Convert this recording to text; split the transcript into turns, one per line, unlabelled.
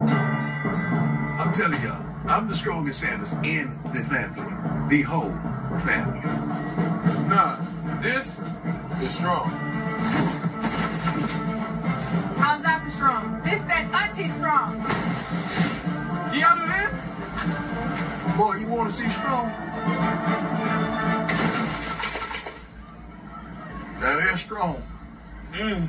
I'm telling y'all, I'm the strongest Sanders in the family. The whole family.
Nah, this is strong.
How's that for strong? This that auntie strong.
Y'all do this?
Boy, you want to see strong? That is strong.
Mm.